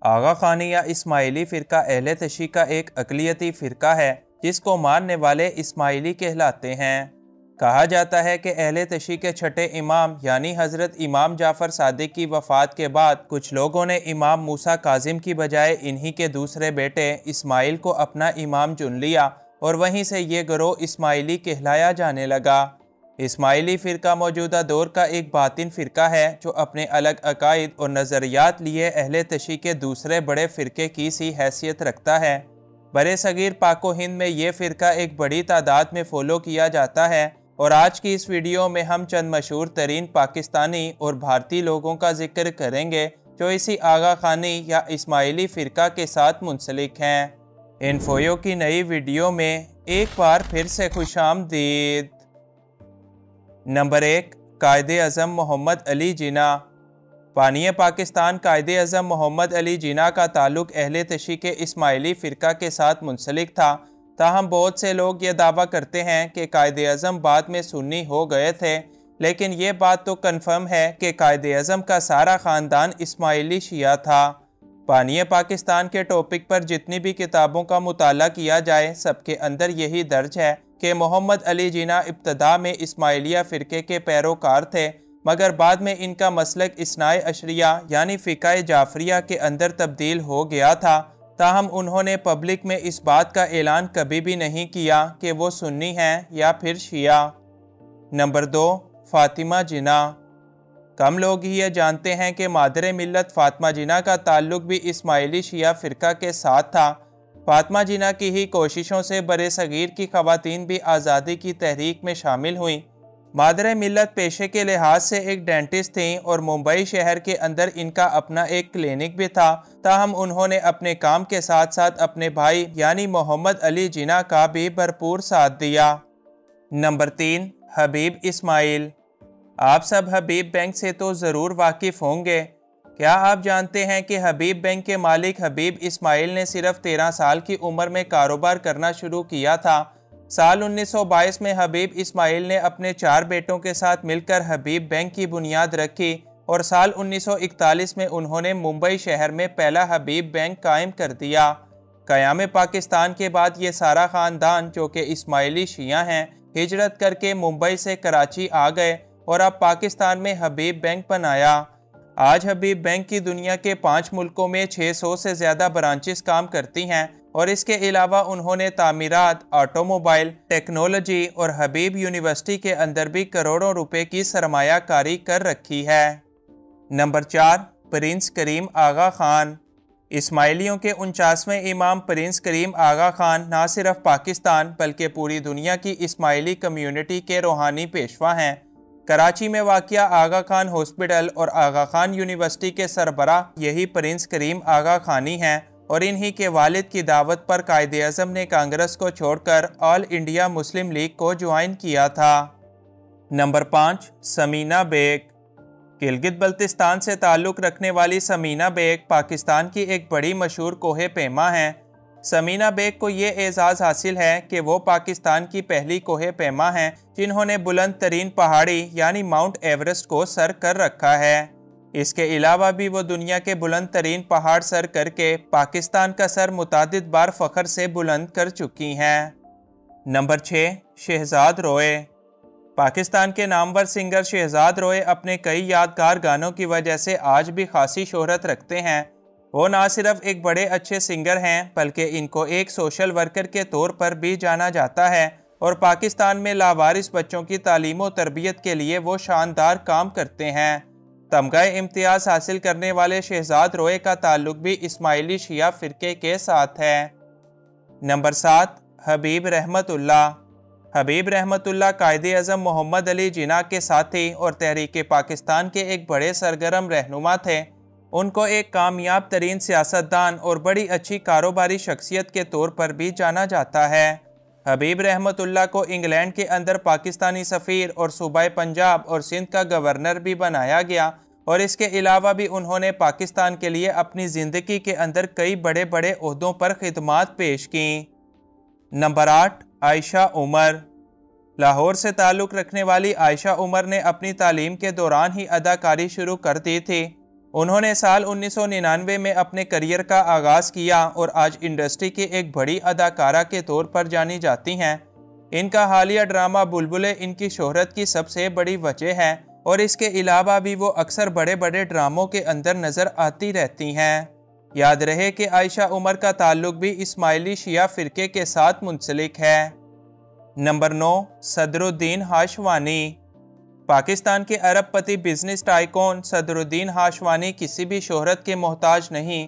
آغا خانی یا اسماعیلی فرقہ اہل تشیع کا ایک اقلیتی فرقہ ہے، جس کو ماننے والے اسماعیلی کہلاتے ہیں۔ کہا جاتا ہے کہ اہل تشیع کے چھٹے امام یعنی حضرت امام جعفر صادق کی وفات کے بعد کچھ لوگوں نے امام موسیٰ کاظم کی بجائے انہی کے دوسرے بیٹے اسماعیل کو اپنا امام چن لیا اور وہیں سے یہ گروہ اسماعیلی کہلایا جانے لگا۔ اسماعیلی فرقہ موجودہ دور کا ایک باطن فرقہ ہے جو اپنے الگ عقائد اور نظریات لیے اہل تشیع کے دوسرے بڑے فرقے کی سی حیثیت رکھتا ہے۔ برے صغیر پاک و ہند میں یہ فرقہ ایک بڑی تعداد میں فولو کیا جاتا ہے اور آج کی اس ویڈیو میں ہم چند مشہور ترین پاکستانی اور بھارتی لوگوں کا ذکر کریں گے جو اسی آغا خانی یا اسماعیلی فرقہ کے ساتھ منسلک ہیں۔ انفویو کی نئی ویڈیو میں ایک بار پھر سے خوش آمدید۔ نمبر ایک، قائد اعظم محمد علی جناح پانی پاکستان قائد اعظم محمد علی جناح کا تعلق اہل تشیع کے اسماعیلی فرقہ کے ساتھ منسلک تھا۔ تاہم، بہت سے لوگ یہ دعویٰ کرتے ہیں کہ قائد اعظم بعد میں سنی ہو گئے تھے۔ لیکن یہ بات تو کنفرم ہے کہ قائد اعظم کا سارا خاندان اسماعیلی شیعہ تھا۔ پانی پاکستان کے ٹاپک پر جتنی بھی کتابوں کا مطالعہ کیا جائے، سب کے اندر یہی درج ہے کہ محمد علی جناح ابتدا میں اسماعیلیہ فرقے کے پیروکار تھے، مگر بعد میں ان کا مسلک اسنائے اشریہ یعنی فقہ جعفریہ کے اندر تبدیل ہو گیا تھا۔ تاہم، انہوں نے پبلک میں اس بات کا اعلان کبھی بھی نہیں کیا کہ وہ سنی ہیں یا پھر شیعہ۔ نمبر دو، فاطمہ جناح کم لوگ ہی یہ جانتے ہیں کہ مادر ملت فاطمہ جناح کا تعلق بھی اسماعیلی شیعہ فرقہ کے ساتھ تھا۔ فاطمہ جناح کی ہی کوششوں سے برے صغیر کی خواتین بھی آزادی کی تحریک میں شامل ہوئیں۔ مادر ملت پیشے کے لحاظ سے ایک ڈینٹسٹ تھیں اور ممبئی شہر کے اندر ان کا اپنا ایک کلینک بھی تھا۔ تاہم، انہوں نے اپنے کام کے ساتھ ساتھ اپنے بھائی یعنی محمد علی جناح کا بھی بھرپور ساتھ دیا۔ نمبر تین، حبیب اسماعیل۔ آپ سب حبیب بینک سے تو ضرور واقف ہوں گے۔ کیا آپ جانتے ہیں کہ حبیب بینک کے مالک حبیب اسماعیل نے صرف تیرہ سال کی عمر میں کاروبار کرنا شروع کیا تھا؟ سال انیس سو بائیس میں حبیب اسماعیل نے اپنے چار بیٹوں کے ساتھ مل کر حبیب بینک کی بنیاد رکھی اور سال انیس سو اکتالیس میں انہوں نے ممبئی شہر میں پہلا حبیب بینک قائم کر دیا۔ قیام پاکستان کے بعد یہ سارا خاندان جو کہ اسماعیلی شیعہ ہیں، ہجرت کر کے ممبئی سے کراچی آ گئے اور اب پاکستان میں حبیب بینک بنایا۔ آج حبیب بینک کی دنیا کے پانچ ملکوں میں چھ سو سے زیادہ برانچز کام کرتی ہیں اور اس کے علاوہ انہوں نے تعمیرات آٹو موبائل ٹیکنالوجی اور حبیب یونیورسٹی کے اندر بھی کروڑوں روپے کی سرمایہ کاری کر رکھی ہے۔ نمبر چار، پرنس کریم آغا خان۔ اسماعیلیوں کے انچاسویں امام پرنس کریم آغا خان نہ صرف پاکستان بلکہ پوری دنیا کی اسماعیلی کمیونٹی کے روحانی پیشوا ہیں۔ کراچی میں واقع آغا خان ہاسپٹل اور آغا خان یونیورسٹی کے سربراہ یہی پرنس کریم آغا خانی ہیں اور انہی کے والد کی دعوت پر قائد اعظم نے کانگریس کو چھوڑ کر آل انڈیا مسلم لیگ کو جوائن کیا تھا۔ نمبر پانچ، سمینہ بیگ۔ گلگت بلتستان سے تعلق رکھنے والی سمینہ بیگ پاکستان کی ایک بڑی مشہور کوہ پیما ہیں۔ سمینہ بیگ کو یہ اعزاز حاصل ہے کہ وہ پاکستان کی پہلی کوہ پیما ہیں جنہوں نے بلند ترین پہاڑی یعنی ماؤنٹ ایورسٹ کو سر کر رکھا ہے۔ اس کے علاوہ بھی وہ دنیا کے بلند ترین پہاڑ سر کر کے پاکستان کا سر متعدد بار فخر سے بلند کر چکی ہیں۔ نمبر چھ، شہزاد روئے۔ پاکستان کے نامور سنگر شہزاد روئے اپنے کئی یادگار گانوں کی وجہ سے آج بھی خاصی شہرت رکھتے ہیں۔ وہ نہ صرف ایک بڑے اچھے سنگر ہیں، بلکہ ان کو ایک سوشل ورکر کے طور پر بھی جانا جاتا ہے۔ اور پاکستان میں لاوارث بچوں کی تعلیم و تربیت کے لیے وہ شاندار کام کرتے ہیں۔ تمغہ امتیاز حاصل کرنے والے شہزاد روئے کا تعلق بھی اسماعیلی شیعہ فرقے کے ساتھ ہے۔ نمبر سات، حبیب رحمت اللہ۔ حبیب رحمت اللہ قائد اعظم محمد علی جناح کے ساتھی اور تحریک پاکستان کے ایک بڑے سرگرم رہنما تھے۔ ان کو ایک کامیاب ترین سیاستدان اور بڑی اچھی کاروباری شخصیت کے طور پر بھی جانا جاتا ہے۔ حبیب رحمت اللہ کو انگلینڈ کے اندر پاکستانی سفیر اور صوبہ پنجاب اور سندھ کا گورنر بھی بنایا گیا اور اس کے علاوہ بھی انہوں نے پاکستان کے لیے اپنی زندگی کے اندر کئی بڑے بڑے عہدوں پر خدمات پیش کیں۔ نمبر آٹھ، عائشہ عمر۔ لاہور سے تعلق رکھنے والی عائشہ عمر نے اپنی تعلیم کے دوران ہی اداکاری شروع کر دی تھی۔ انہوں نے سال انیس سو ننانوے میں اپنے کریئر کا آغاز کیا اور آج انڈسٹری کی ایک بڑی اداکارہ کے طور پر جانی جاتی ہیں۔ ان کا حالیہ ڈرامہ بلبلے ان کی شہرت کی سب سے بڑی وجہ ہے اور اس کے علاوہ بھی وہ اکثر بڑے بڑے ڈراموں کے اندر نظر آتی رہتی ہیں۔ یاد رہے کہ عائشہ عمر کا تعلق بھی اسماعیلی شیعہ فرقے کے ساتھ منسلک ہے۔ نمبر نو، صدر الدین ہاشوانی۔ پاکستان کے عرب پتی بزنس ٹائکون صدر الدین ہاشوانی کسی بھی شہرت کے محتاج نہیں۔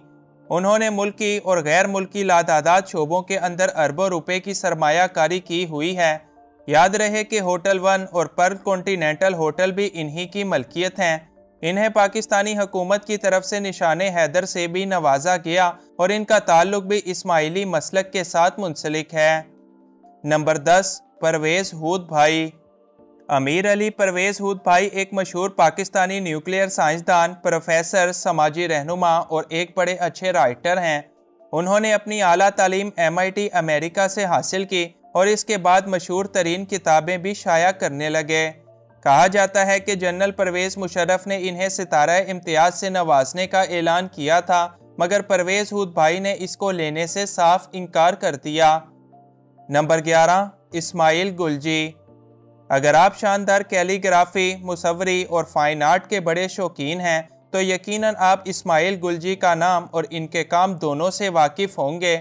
انہوں نے ملکی اور غیر ملکی لادادات شعبوں کے اندر اربوں روپے کی سرمایہ کاری کی ہوئی ہے۔ یاد رہے کہ ہوٹل ون اور پر کونٹیننٹل ہوٹل بھی انہی کی ملکیت ہیں۔ انہیں پاکستانی حکومت کی طرف سے نشان حیدر سے بھی نوازا گیا اور ان کا تعلق بھی اسماعیلی مسلک کے ساتھ منسلک ہے۔ نمبر دس، پرویز ہود بھائی۔ امیر علی پرویز ہود بھائی ایک مشہور پاکستانی نیوکلیئر سائنسدان، پروفیسر، سماجی رہنما اور ایک بڑے اچھے رائٹر ہیں۔ انہوں نے اپنی اعلیٰ تعلیم ایم آئی ٹی امریکہ سے حاصل کی اور اس کے بعد مشہور ترین کتابیں بھی شائع کرنے لگے۔ کہا جاتا ہے کہ جنرل پرویز مشرف نے انہیں ستارہ امتیاز سے نوازنے کا اعلان کیا تھا، مگر پرویز ہود بھائی نے اس کو لینے سے صاف انکار کر دیا۔ نمبر گیارہ، اسماعیل گلجی۔ اگر آپ شاندار کیلی گرافی مصوری اور فائن آرٹ کے بڑے شوقین ہیں، تو یقیناً آپ اسماعیل گلجی کا نام اور ان کے کام دونوں سے واقف ہوں گے۔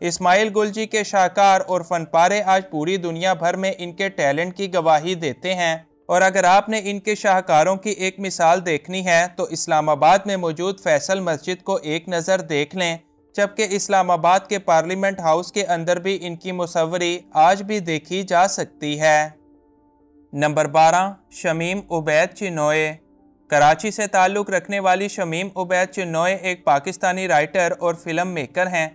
اسماعیل گلجی کے شاہکار اور فن پارے آج پوری دنیا بھر میں ان کے ٹیلنٹ کی گواہی دیتے ہیں۔ اور اگر آپ نے ان کے شاہکاروں کی ایک مثال دیکھنی ہے، تو اسلام آباد میں موجود فیصل مسجد کو ایک نظر دیکھ لیں۔ جبکہ اسلام آباد کے پارلیمنٹ ہاؤس کے اندر بھی ان کی مصوری آج بھی دیکھی جا سکتی ہے۔ نمبر بارہ، شمیم عبید چنوئے۔ کراچی سے تعلق رکھنے والی شمیم عبید چنوئے ایک پاکستانی رائٹر اور فلم میکر ہیں۔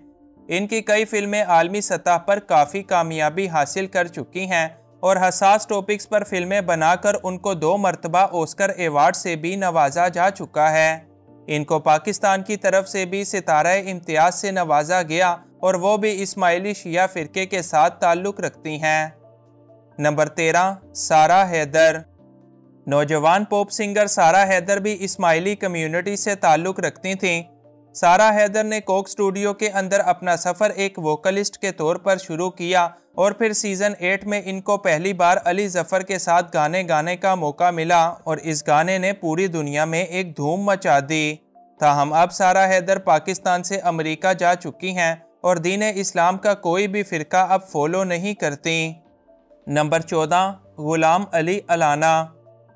ان کی کئی فلمیں عالمی سطح پر کافی کامیابی حاصل کر چکی ہیں اور حساس ٹاپکس پر فلمیں بنا کر ان کو دو مرتبہ اوسکر ایوارڈ سے بھی نوازا جا چکا ہے۔ ان کو پاکستان کی طرف سے بھی ستارہ امتیاز سے نوازا گیا اور وہ بھی اسماعیلی شیعہ فرقے کے ساتھ تعلق رکھتی ہیں۔ نمبر تیرہ سارا حیدر۔ نوجوان پوپ سنگر سارا حیدر بھی اسماعیلی کمیونٹی سے تعلق رکھتی تھیں۔ سارا حیدر نے کوک سٹوڈیو کے اندر اپنا سفر ایک ووکلسٹ کے طور پر شروع کیا اور پھر سیزن ایٹ میں ان کو پہلی بار علی ظفر کے ساتھ گانے گانے کا موقع ملا اور اس گانے نے پوری دنیا میں ایک دھوم مچا دی۔ تاہم، اب سارا حیدر پاکستان سے امریکہ جا چکی ہیں اور دین اسلام کا کوئی بھی فرقہ اب فالو نہیں کرتی نمبر چودہ، غلام علی علانہ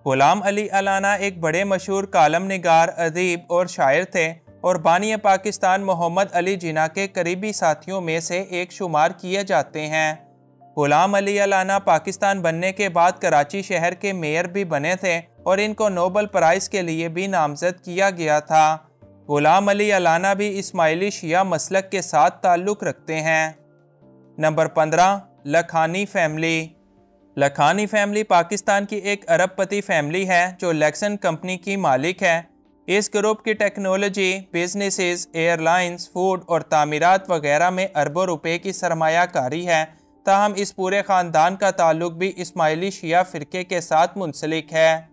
غلام علی علانہ ایک بڑے مشہور کالم نگار، ادیب اور شاعر تھے اور بانی پاکستان محمد علی جناح کے قریبی ساتھیوں میں سے ایک شمار کیے جاتے ہیں۔ غلام علی علانہ پاکستان بننے کے بعد کراچی شہر کے میئر بھی بنے تھے اور ان کو نوبل پرائز کے لیے بھی نامزد کیا گیا تھا۔ غلام علی علانہ بھی اسماعیلی شیعہ مسلک کے ساتھ تعلق رکھتے ہیں۔ نمبر پندرہ لکھانی فیملی۔ لکھانی فیملی پاکستان کی ایک ارب پتی فیملی ہے جو لیکسن کمپنی کی مالک ہے۔ اس گروپ کی technology, businesses airlines food اور تعمیرات وغیرہ میں اربوں روپے کی سرمایہ کاری ہے۔ تاہم، اس پورے خاندان کا تعلق بھی اسماعیلی شیعہ فرقے کے ساتھ منسلک ہے۔